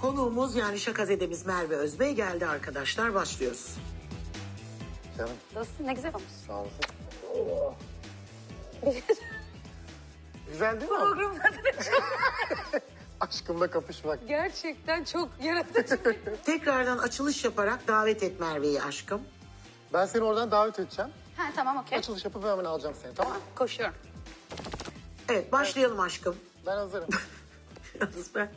Konuğumuz yani şakazedemiz Merve Özbey geldi arkadaşlar. Başlıyoruz. Canım Nasıl? Ne güzel olmuş. sağ olasın. Güzel değil mi? Programın adı da çok- Aşkımla kapışmak. Gerçekten çok yaratıcı. Tekrardan açılış yaparak davet et Merve'yi aşkım. Ben seni oradan davet edeceğim. ha tamam okey. Açılış yapıp hemen alacağım seni tamam mı? Koşuyorum. Evet başlayalım aşkım. Ben hazırım. Yalnız ben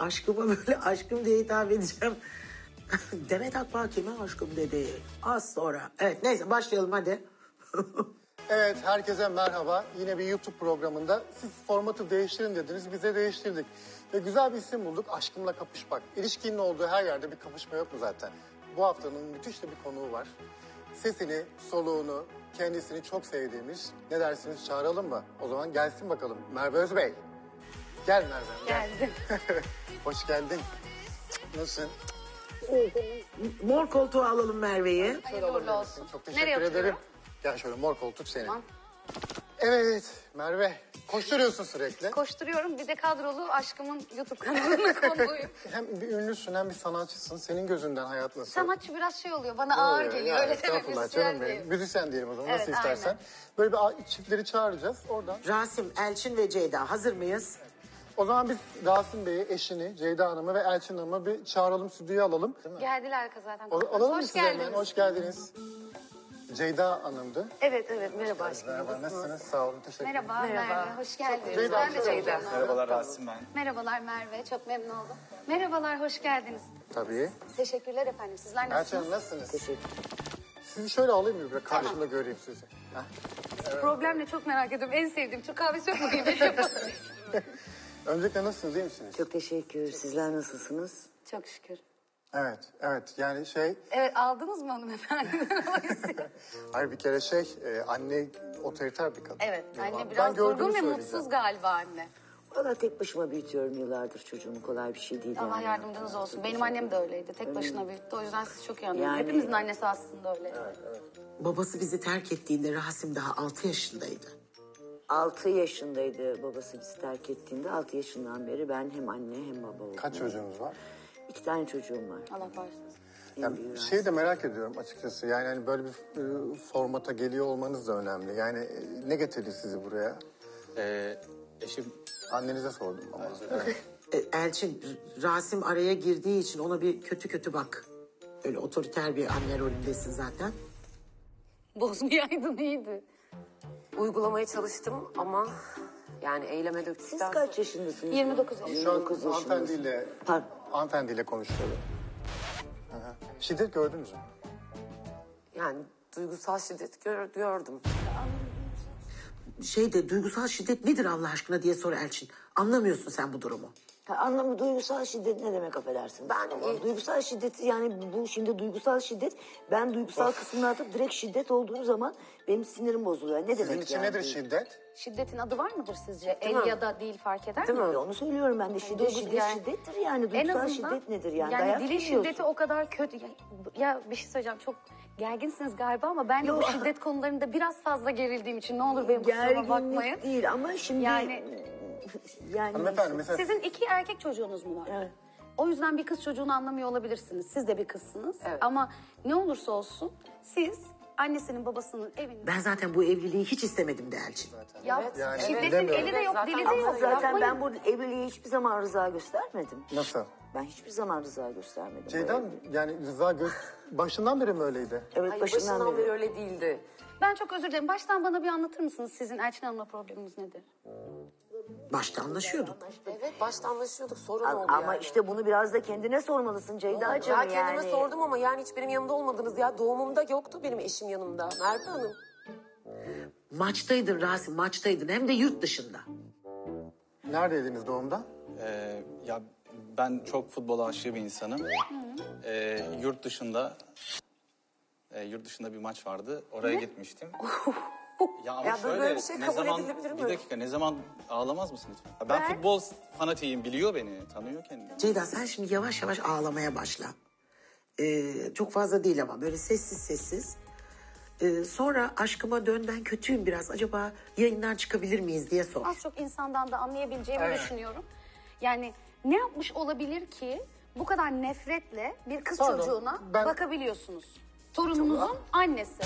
aşkıma böyle aşkım diye hitap edeceğim. Demet Akbağ kime aşkım dedi. Az sonra. Evet neyse başlayalım hadi. evet herkese merhaba. Yine bir YouTube programında siz formatı değiştirin dediniz. Bize değiştirdik. Ve güzel bir isim bulduk. Aşkımla kapışmak. İlişkinin olduğu her yerde bir kapışma yok mu zaten? Bu haftanın müthiş de bir konuğu var. Sesini, soluğunu, kendisini çok sevdiğimiz ne dersiniz çağıralım mı? O zaman gelsin bakalım. Merve Özbey. Gel Merve. Gel. Geldim. Hoş geldin. Nasılsın? Mor koltuğu alalım Merve'yi. Hayırlı uğurlu olsun. Çok teşekkür Nereye ederim. oturuyorum? Gel şöyle mor koltuk senin. Tamam. Evet Merve koşturuyorsun sürekli. Koşturuyorum. Bir de kadrolu aşkımın YouTube kanalına konuyum. hem bir ünlüsün hem bir sanatçısın. Senin gözünden hayat nasıl? Sanatçı biraz şey oluyor. Bana ağır Oluyor. geliyor. Ya, Öyle deme estağfurullah müzisyen canım benim. Müzisyen diyelim o zaman Evet, nasıl istersen. aynen. Böyle bir a- çiftleri çağıracağız oradan. Rasim, Elçin ve Ceyda hazır mıyız? O zaman biz Rasim Bey'i, eşini, Ceyda Hanım'ı ve Elçin Hanım'ı bir çağıralım, stüdyoya alalım. Değil mi? Geldiler zaten. O- alalım mı Hoş sizi hemen? geldiniz. Hoş geldiniz. Ceyda Hanım'dı. Evet evet merhaba aşkım. Merhaba, nasılsınız? Sağ olun, teşekkür ederim. Merhaba, Merve. Hoş geldiniz. Ceyda, ben de Ceyda. oldum. Merhabalar Rasim ben. Merhabalar Merve. Çok memnun oldum. Merhabalar, hoş geldiniz. Tabii. Teşekkürler efendim. Sizler Elçin nasılsınız? Hanım nasılsınız? Sizi şöyle alayım mı? Böyle karşımda göreyim sizi. Heh. Problemle çok merak ediyorum. En sevdiğim Türk kahvesi yok mu? Kıymet yapalım. Öncelikle nasılsınız, iyi misiniz? Çok teşekkür. Sizler nasılsınız? çok şükür. Evet, evet. Yani şey, Evet aldınız mı hanımefendi? hayır bir kere şey, e, anne otoriter bir kadın. evet anne biraz gördüğümü durgun ve söyleyeceğim. mutsuz galiba anne. Valla tek başıma büyütüyorum yıllardır çocuğumu. Kolay bir şey değil Allah yani. yardımcınız olsun. Benim annem de öyleydi. Tek başına büyüttü. O yüzden sizi çok iyi anlıyorum. Yani- Hepimizin annesi aslında öyle. Babası bizi terk ettiğinde Rasim daha 6 yaşındaydı. 6 yaşındaydı babası bizi terk ettiğinde. 6 yaşından beri ben hem anne hem baba oldum. Kaç çocuğunuz var? İki tane çocuğum var. Allah bağışlasın. Yani büyüğü şey de merak ediyorum açıkçası. Yani hani böyle bir e, formata geliyor olmanız da önemli. Yani e, ne getirdi sizi buraya? Ee, eşim Annenize sordum ama. Evet. E, Elçin, Rasim araya girdiği için ona bir kötü kötü bak. Öyle otoriter bir anne rolündesin zaten. Bozmayaydın iyiydi. Uygulamaya çalıştım ama yani eyleme Siz döktükten kaç yaşındasınız? 29 yaşındayım. Şu an 29 yaşındasınız. hanımefendiyle, Pardon. hanımefendiyle konuşuyorum. Hı hı. Şiddet gördünüz mü? yani duygusal şiddet gör- gördüm. Şeyde duygusal şiddet nedir Allah aşkına diye sor Elçin. Anlamıyorsun sen bu durumu. Ha, anlamı duygusal şiddet ne demek affedersiniz? Ben- Ama duygusal şiddeti yani bu şimdi duygusal şiddet ben duygusal kısmını atıp direkt şiddet olduğu zaman benim sinirim bozuluyor. Ne demek Sizin için yani? nedir şiddet? Şiddetin adı var mıdır sizce? El mi? ya da değil fark eder Değil mi? mi? Onu söylüyorum ben de şiddet Duygus- şiddet yani- şiddettir yani En duygusal azından şiddet nedir yani, yani dayak dili şiddeti o kadar kötü. Ya, ya bir şey söyleyeceğim çok gerginsiniz galiba ama ben de bu şiddet konularında biraz fazla gerildiğim için ne olur benim kusuruma bakmayın. Gerginlik değil ama şimdi Yani- yani Hanımefendi mesela Sizin iki erkek çocuğunuz mu var? Evet. O yüzden bir kız çocuğunu anlamıyor olabilirsiniz. Siz de bir kızsınız. Evet. Ama ne olursa olsun siz annesinin babasının evinde... Ben zaten bu evliliği hiç istemedim de Elçin. Ya Evet. Yani şiddetin demiyorum. eli de yok, dili de ama yok. zaten Yapmayın. ben bu evliliğe hiçbir zaman rıza göstermedim. nasıl? Ben hiçbir zaman rıza göstermedim. bu evliliğe. yani Rıza Göz başından beri mi öyleydi? Evet Hayır, başından, başından beri. beri öyle değildi. Ben çok özür dilerim. Baştan bana bir anlatır mısınız sizin Elçin Hanım'la probleminiz nedir? Başta anlaşıyorduk. Evet başta anlaşıyorduk sorun A- oldu Ama yani. işte bunu biraz da kendine sormalısın Ceyda'cığım ya yani. kendime sordum ama yani hiç benim yanımda olmadınız ya. Doğumumda yoktu benim eşim yanımda. Merve Hanım. Maçtaydın Rasim, maçtaydın hem de yurt dışında. Neredeydiniz doğumda? e, ya ben çok futbola aşığı bir insanım. E, yurt dışında e, yurt dışında bir maç vardı. Oraya gitmiştim. ya ama Ya şöyle böyle bir şey ne kabul zaman edilebilir mi? bir dakika ne zaman ağlamaz mısın lütfen? Ya Ben, futbol fanatiyim biliyor beni tanıyor kendini. Ceyda sen şimdi yavaş yavaş ağlamaya başla. Ee, çok fazla değil ama böyle sessiz sessiz. Ee, sonra aşkıma dön ben kötüyüm biraz. Acaba yayından çıkabilir miyiz diye sor. Az çok insandan da anlayabileceğimi düşünüyorum. Yani Ne yapmış olabilir ki bu kadar nefretle bir kız Pardon, çocuğuna ben- bakabiliyorsunuz? Torununuzun annesi.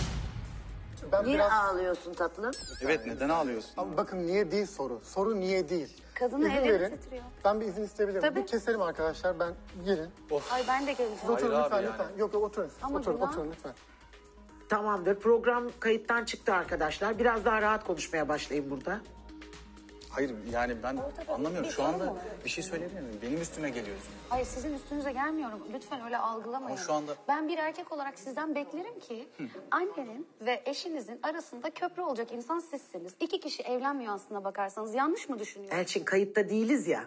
Ben Niye biraz... ağlıyorsun tatlım? Evet neden ağlıyorsun? Ama bakın niye değil soru. Soru niye değil. Kadını İzin evde verin. titriyor? Ben bir izin isteyebilir miyim? Tabii. Bir keselim arkadaşlar. Ben gelin. Ay ben de geleceğim. Siz oturun Hayır lütfen abi lütfen. yani. Yok yok oturun. siz. Ama oturun günah. oturun lütfen. Tamamdır. Program kayıttan çıktı arkadaşlar. Biraz daha rahat konuşmaya başlayın burada. Hayır yani ben anlamıyorum. Şu anda bir şey söyleyebilir miyim? Benim üstüme geliyorsun. Hayır sizin üstünüze gelmiyorum. Lütfen öyle algılamayın. Ama şu anda- Ben bir erkek olarak sizden beklerim ki annenin ve eşinizin arasında köprü olacak insan sizsiniz. İki kişi evlenmiyor aslında bakarsanız. Yanlış mı düşünüyorum? Elçin kayıtta değiliz ya.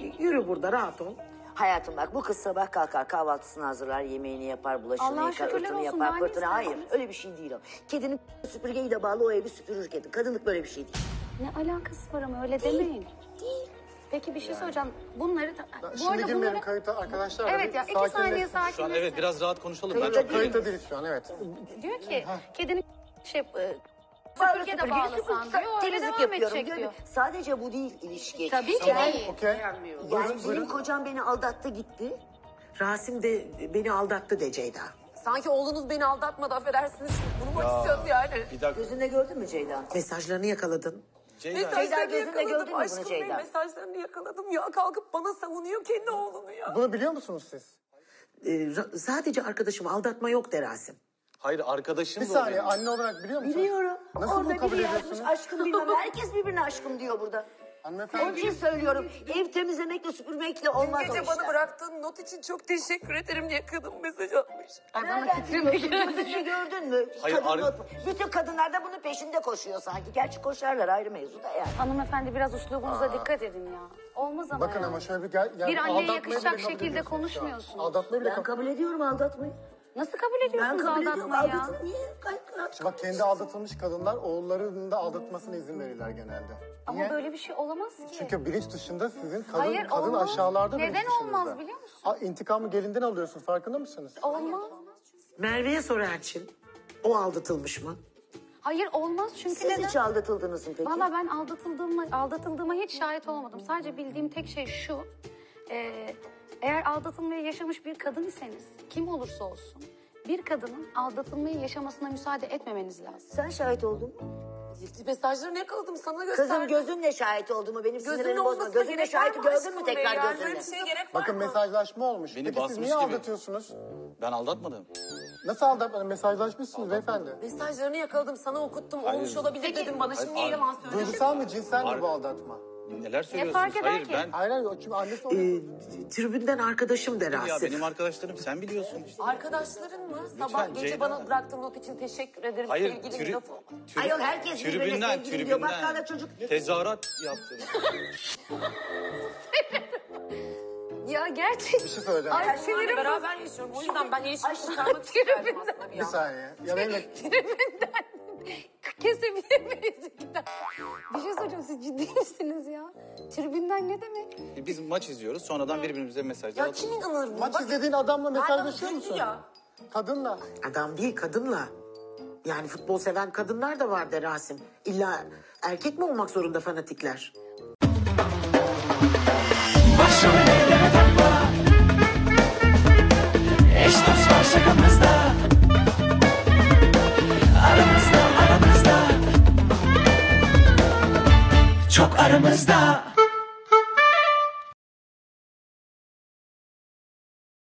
Y- Yürü burada rahat ol. Hayatım bak bu kız sabah kalkar kahvaltısını hazırlar, yemeğini yapar, bulaşığını Allah'a yıkar, şükürler ırtını olsun, daha yapar, ne pırtını. Hayır istersiniz? öyle bir şey değil o. Kedinin süpürgeyle bağlı o evi süpürür kedi. Kadınlık böyle bir şey değil. Ne alakası var ama öyle demeyin. Değil. Peki bir şey söyleyeceğim. Bunları Ben bu şimdi arada girmeyelim bunları kayıta arkadaşlar. da Evet ya iki saniye sakinleşsin. Şu an evet biraz rahat konuşalım. Ben Kayıta çok değil. Kayıta değiliz şu an evet. Diyor ki kedinin şey e, Bağlı süpürge de süpürgeyi bağlasan diyor. Temizlik yapıyorum diyor. diyor. Sadece bu değil ilişki. Tabii ki Yani- değil. Okey. Yani Buyurun benim kocam beni aldattı gitti. Rasim de beni aldattı de Ceyda. Sanki oğlunuz beni aldatmadı affedersiniz. Bunu mu istiyorsun yani? Bir dakika. Gözünde gördün mü Ceyda? Mesajlarını yakaladın. Ceyda. Mesajlarını gözünle yakaladım. gördün mü bunu Aşkım Ceyda? mesajlarını yakaladım ya. Kalkıp bana savunuyor kendi oğlunu ya. Bunu biliyor musunuz siz? Ee, sadece arkadaşımı aldatma yok de Rasim. Hayır arkadaşım Bir da o saniye benim. anne olarak biliyor musunuz? Biliyorum. Nasıl Orada bunu kabul biri yazmış ediyorsunuz? aşkım bilmem. Herkes birbirine aşkım diyor burada. Onun Hanımefendi. için söylüyorum. Ev temizlemekle süpürmekle olmaz o Gece işler. bana bıraktığın not için çok teşekkür ederim diye kadın mesaj atmış. Ay bana Nereden titreme biliyorsun? Gördün mü? Hayır, Kadın ar- not- Bütün kadınlar da bunun peşinde koşuyor sanki. Gerçi koşarlar ayrı mevzu da yani. Hanımefendi biraz uslubunuza dikkat edin ya. Olmaz ama Bakın ya. ama şöyle bir gel. Yani Bir anneye aldatmayı yakışacak kabul şekilde ediyorsunuz şu an. konuşmuyorsunuz. Aldatmayı bile Ben kabul kabul ediyorum aldatmayı. Nasıl kabul Ben ediyorsunuz kabul ediyorum aldatmayı ya? aldatmayı. Niye? Gayet. Şimdi Bak kendi aldatılmış kadınlar oğullarının da aldatmasına izin verirler genelde. Ama Niye? böyle bir şey olamaz ki. Çünkü bilinç dışında sizin kadın Hayır, kadın olmaz. aşağılarda Neden bilinç dışınızda. olmaz biliyor musun? Aa, intikamı gelinden alıyorsun farkında mısınız? Olmaz. Merve'ye sor Elçin. O aldatılmış mı? Hayır olmaz çünkü Siz neden? hiç aldatıldınız mı peki? Valla ben aldatıldığıma, aldatıldığıma hiç şahit olmadım. Sadece bildiğim tek şey şu. e, eğer aldatılmayı yaşamış bir kadın iseniz kim olursa olsun bir kadının aldatılmayı yaşamasına müsaade etmemeniz lazım. Sen şahit oldun mu? Mesajlarını yakaladım sana gösterdim. Kızım gözümle şahit oldu mu? Benim Gözünün sinirimi bozma. olmasına Gözünle gerek var şahit mı gördün aşkım mü be tekrar ya? Böyle gözünle? bir şeye gerek var Bakın mı? mesajlaşma olmuş. Beni Peki siz basmış niye gibi. aldatıyorsunuz? Ben aldatmadım. Nasıl aldatmadın? Mesajlaşmışsınız beyefendi. Mesajlarını yakaladım sana okuttum. Hayır. Olmuş olabilir Peki- dedim bana. Şimdi niye yalan söylüyorsun? Duygusal mı cinsel mi bu aldatma? Neler söylüyorsunuz? fark eder Hayır ki? ben... Hayır hayır çünkü annesi Ee, oluyor. tribünden arkadaşım de Ya benim arkadaşlarım sen biliyorsun işte. Arkadaşların mı? Sabah gece Ceyda. bana bıraktığın not için teşekkür ederim. Hayır, Sevgilim tribü, lafı. tribü- Ayol herkes birbirine tribünden, sevgilim diyor. tribünden. Bakkala çocuk- Tezahürat yaptım. Ya gerçek. Bir şey söyleyeceğim. Ay Seninle sinirim beraber yaşıyorum. O yüzden ben ilişkimi kurtarmak isterdim aslında bir Bir an. saniye. Ya benimle Tribünden kesebilir miyiz iki dakika? Bir şey soracağım siz ciddi misiniz ya? Tribünden ne demek? Biz maç izliyoruz sonradan birbirimize mesajlar Ya atıyoruz. kim inanır buna? maç Bak, izlediğin adamla mesajlaşıyor musun? ya. Kadınla. Adam değil kadınla. Yani futbol seven kadınlar da var de Rasim. İlla erkek mi olmak zorunda fanatikler? aramızda